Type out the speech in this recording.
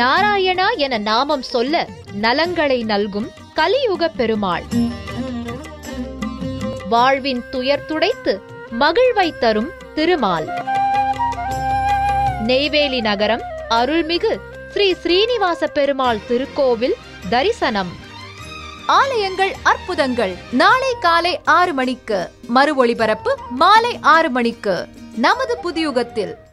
நாராயணா என நாமம் சொல்ல நலங்களை நல்கும் கலியுக பெருமாள். வாழ்வின் துயர் துடைத்து மகிழ்வை தரும் திருமால். நெய்வேலி நகரம் அருள்மிகு ஸ்ரீ ஸ்ரீனிவாச பெருமாள் திருக்கோவில் தரிசனம். ஆலயங்கள் அற்புதங்கள். நாளை காலை ஆறு மணிக்கு. மறு ஒளிபரப்பு மாலை ஆறு மணிக்கு. நமது புதியுகத்தில்.